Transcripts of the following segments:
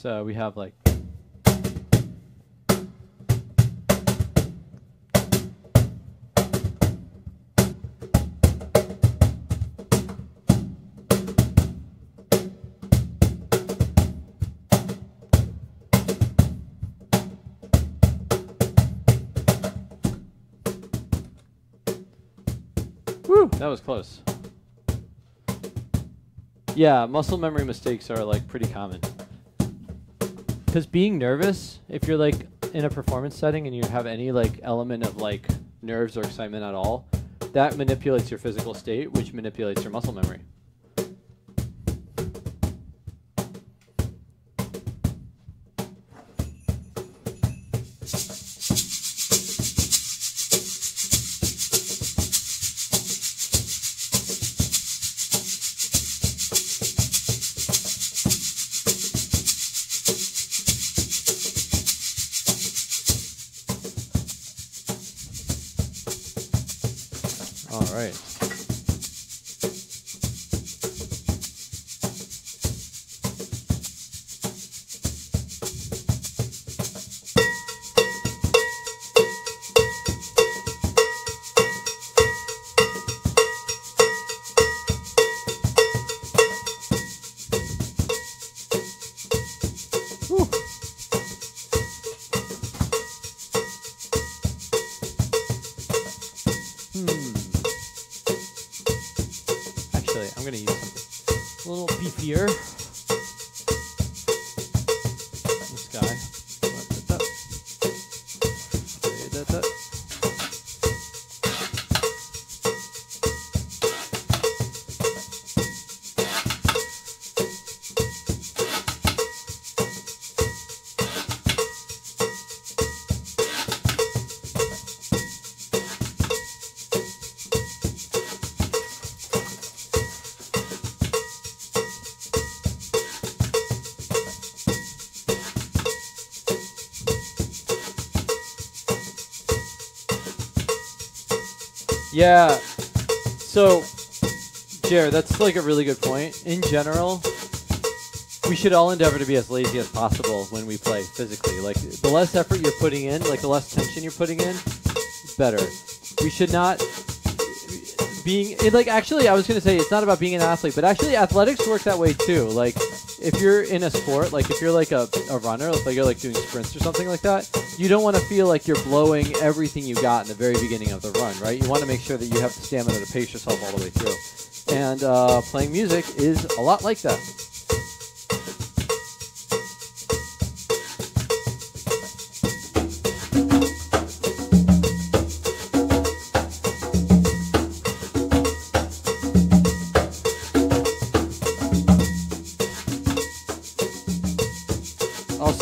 So we have like. Woo, that was close. Yeah, muscle memory mistakes are like pretty common. Because being nervous, if you're like in a performance setting and you have any like element of like nerves or excitement at all, that manipulates your physical state, which manipulates your muscle memory. All right. Yeah. So, Jared, that's like a really good point. In general, we should all endeavor to be as lazy as possible when we play physically. Like, the less effort you're putting in, like the less tension you're putting in, better. We should not being it, like actually I was gonna say it's not about being an athlete, but actually athletics work that way too. Like if you're in a sport, like if you're like a, a runner, like you're like doing sprints or something like that, you don't want to feel like you're blowing everything you got in the very beginning of the run, right? You want to make sure that you have the stamina to pace yourself all the way through. And uh, playing music is a lot like that.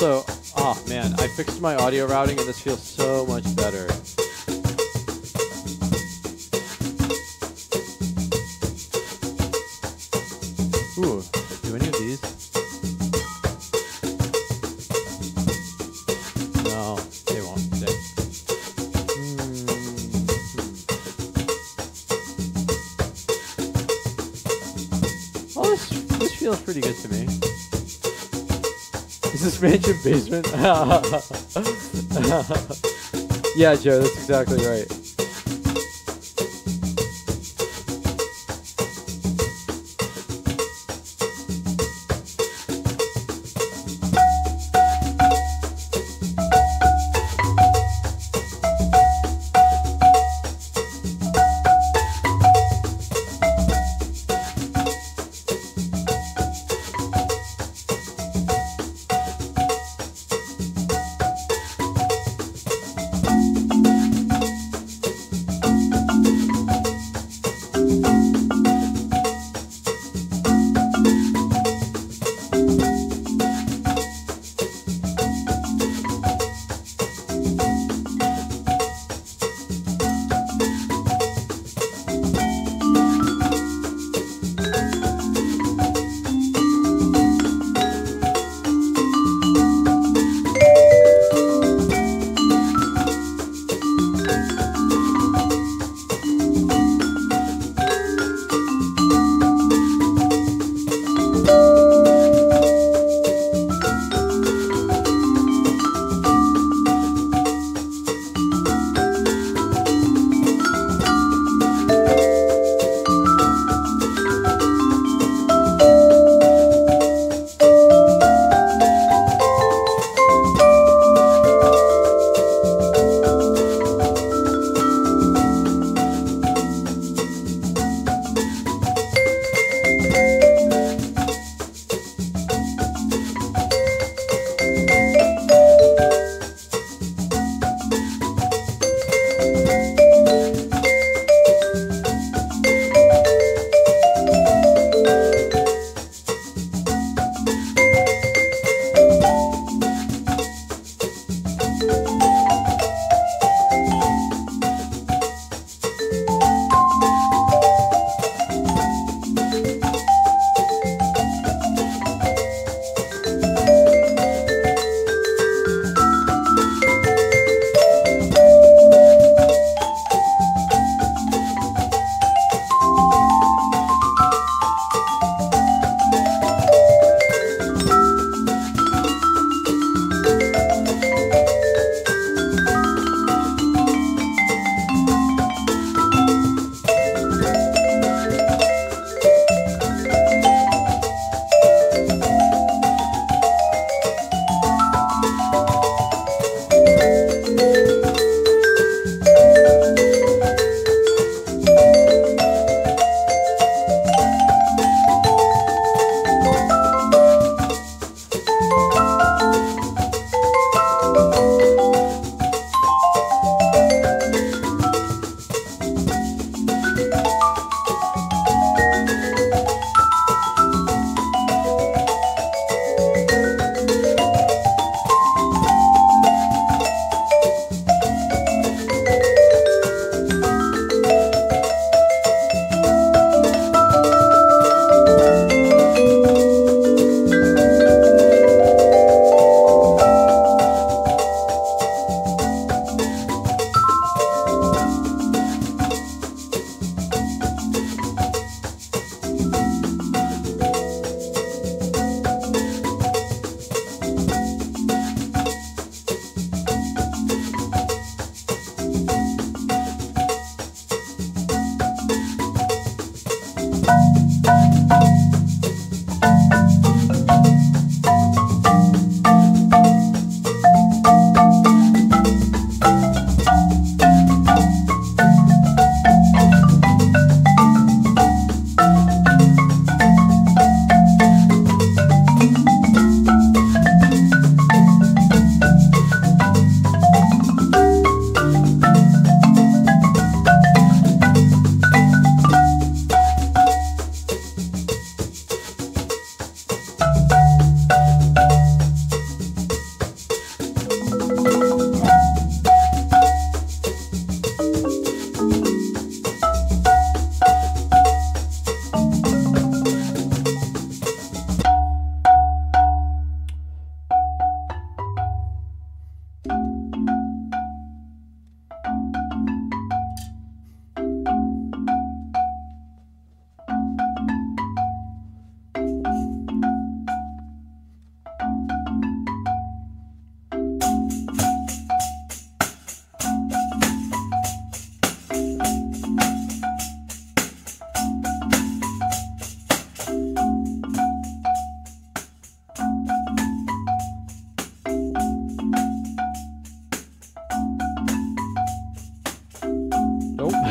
Also, oh man, I fixed my audio routing and this feels so much better. Ooh, do any of these? No, they won't. They, Hmm, hmm. Oh, this, this feels pretty good to me. Is this mansion basement? yeah, Joe, that's exactly right.